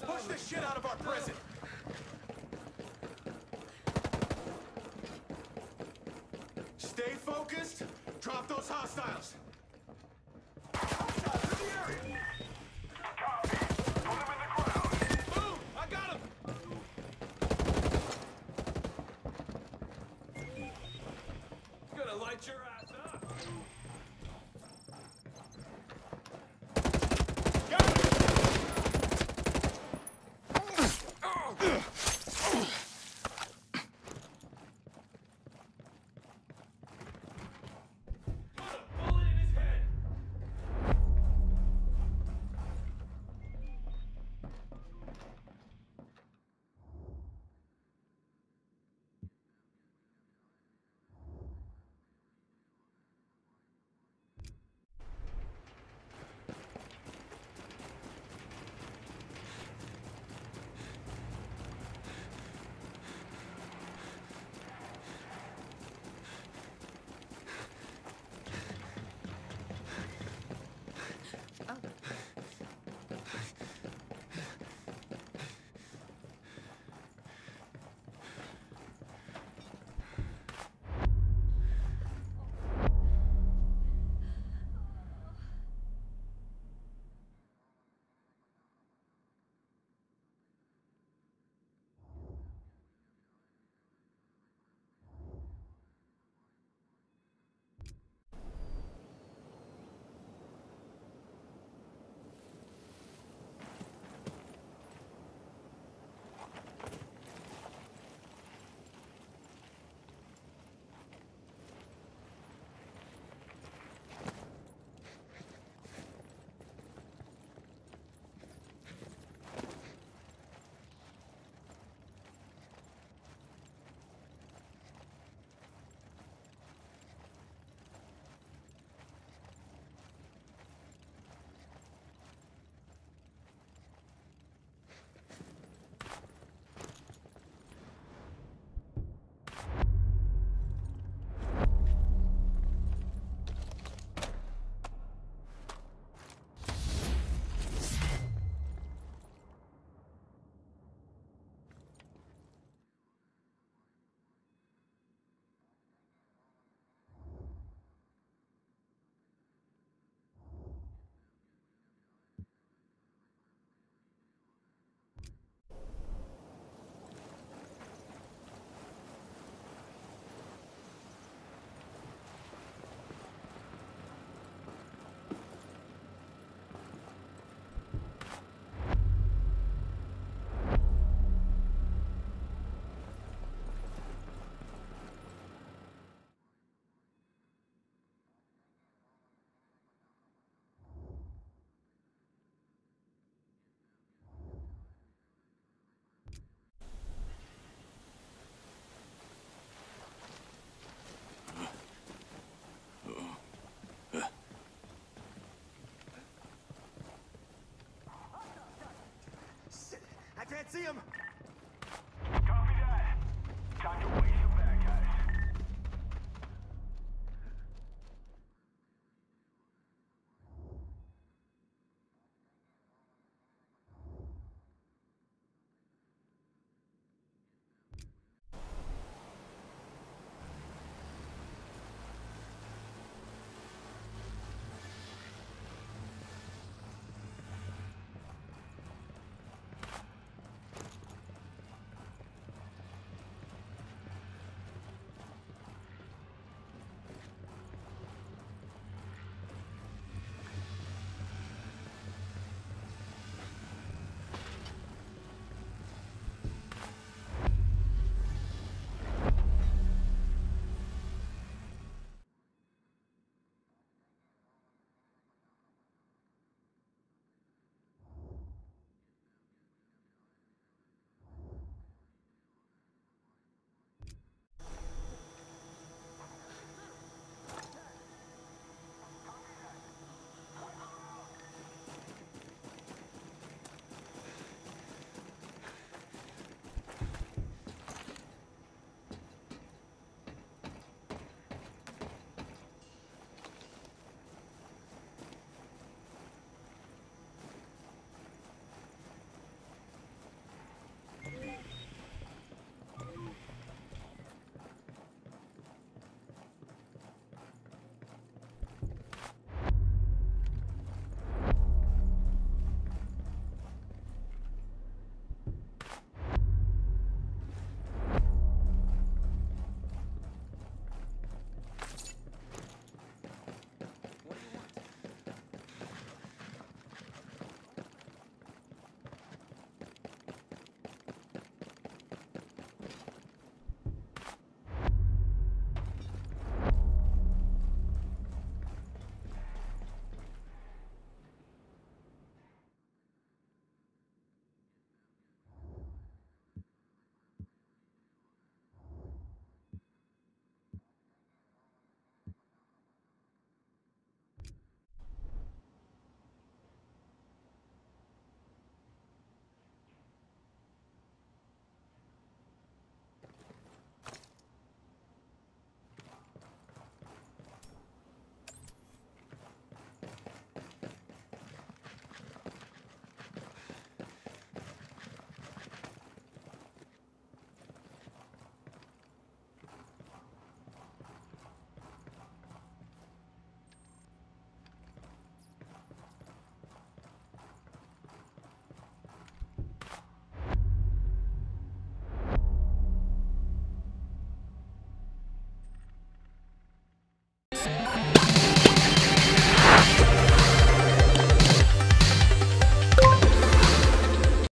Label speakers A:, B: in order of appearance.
A: Let's push this shit out of our prison! Stay focused. Drop those hostiles. Put see him.